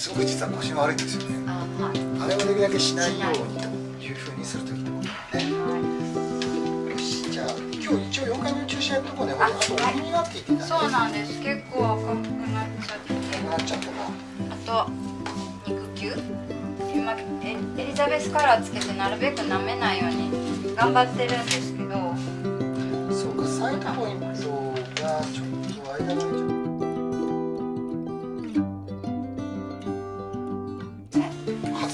すごく実は腰が悪いんですよね。あはい。あれをできるだけしないようにというふうにするといいと思うね。よしじゃあ今日一応4回目の注射やっとこうね。あとお気になってい。てたねそうなんです。結構赤くなっちゃってなっちゃったなあと肉球？今エエリザベスカラーつけてなるべく舐めないように頑張ってるんですけど。そうかサイドポイントがちょっと間の発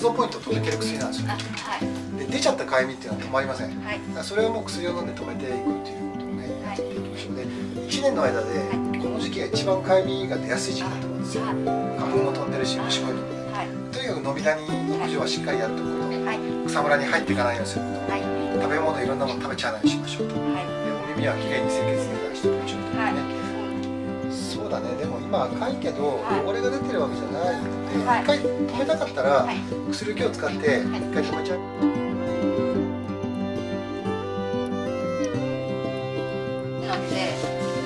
動ポイントを止めてる薬なんですよ。あねはい。で出ちゃったかゆみっていうのは止まりません。だはいそれはもう薬を飲んで止めていくっていうことをねはい。やっていきましょうで1年の間でこの時期が一番かゆみが出やすい時期だと思うんですよ。は花粉も飛んでるし虫もいるので。い。はいとにかく飲みダニの駆除はしっかりやっておくことはい。草むらに入っていかないようにすることはい。食べ物いろんなもの食べちゃわないようにしましょうと。ではい。お耳はきれいに清潔に流しておきましょうとはい。ねそうだね。でも今赤いけどはい。汚れが出てるわけじゃないのではい。一回止めたかったらはい。薬を今日使って一回止めちゃう。ので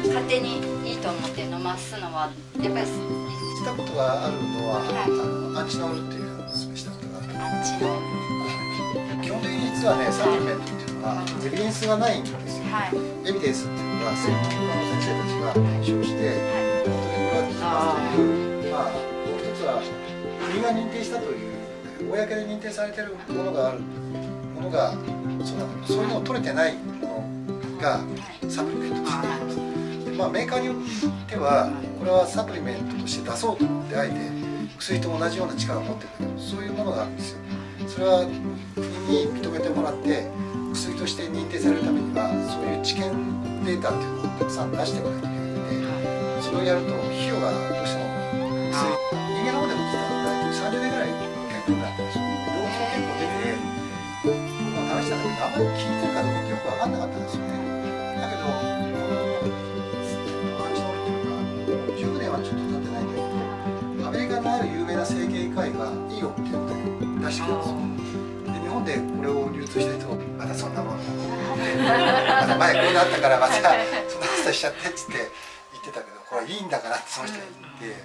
勝手にいいと思って飲ますのはやっぱりしたことがあるのは、はい。あのアンチノールっていうのをお勧めしたことがある。あっちの基本的に実はねサプリメントっていうのはエビデンスがないんですよ。はい。エビデンスっていうのは専門家の先生たちが検証してはいまあもう一つは国が認定したという公で認定されてるものがあるものがそうなのそういうのを取れてないものがサプリメントとしてありますでまあメーカーによってはこれはサプリメントとして出そうと思ってあえて薬と同じような力を持ってるけどそういうものがあるんですよそれは国に認めてもらって薬として認定されるためにはそういう治験データっていうのをたくさん出していかないといけないのでそれをやると費用がどうしても薬人間の方でも実は大体30年ぐらい健康になってるんですよ動物も結構出て僕も試したんだけどあん まり効いてるかどうかよく分かんなかったんですよねだけどこのアンチノールっていうのが10年はちょっと経ってないんだけどアメリカのある有名な整形外科いいよって言って出してきたんですよで日本でこれを流通した人またそんなもんまた前こういうのあったからまたそんなことしちゃってっつって言ってたけどこれはいいんだからってその人が言って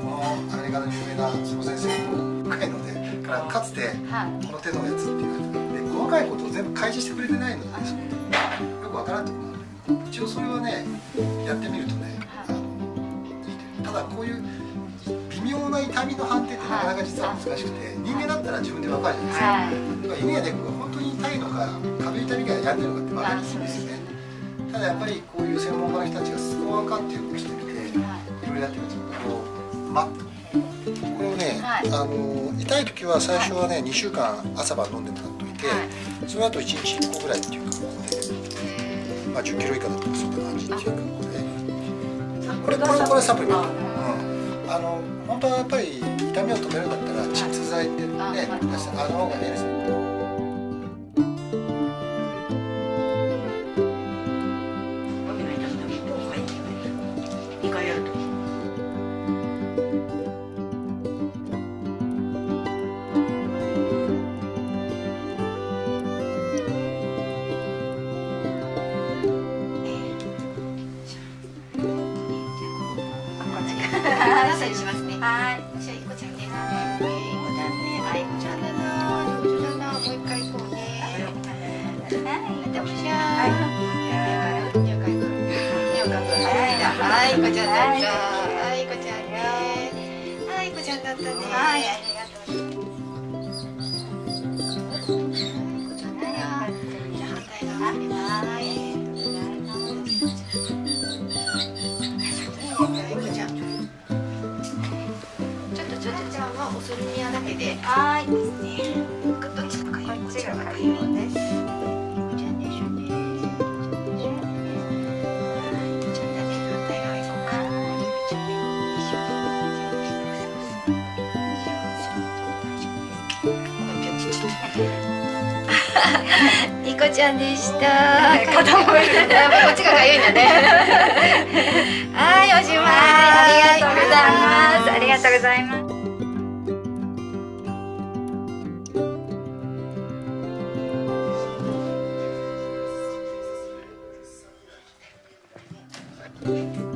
このアメリカの有名なその先生も深いのでからかつてはい。この手のやつって言われてで細かいことを全部開示してくれてないの。で、そのよくわからんところなんだけど一応それはねやってみるとねあのいいただこういう微妙な痛みの判定ってなかなか実は難しくて人間だったら自分でわかるじゃないですか。はい。だから犬や猫が本当に痛いのか壁痛みがやってるのかって分かりにくいんですよねただやっぱりこういう専門家の人たちがスコア化っていうのをしてみてい。ろいろやってみるとこうマットこれをね、はい。あの痛い時は最初はね2週間朝晩飲んでもらっとい。て、その後1日1個ぐらいっていう格好で、まあ、1 0キロ以下だったらそんな感じっていう格好で。これこれこれサプリ。メント、うん、あの本当はやっぱり痛みを止めるんだったら鎮痛剤ってね、はい。出してあの方がいいですよこちゃんだった。はい、こちゃんね。はい、こちゃんだったね。はいありがとう。ちゃんだよ。じゃあ、反対側に。はい。いこちゃん。ちょっとちょっとちゃんはおそるみやだけではいですね。どっちがかゆいこっちがかゆいに。いこちゃんでした。肩もいるやっぱこっちがかゆいんだね。はい、おしまい。ありがとうございますありがとうございますはい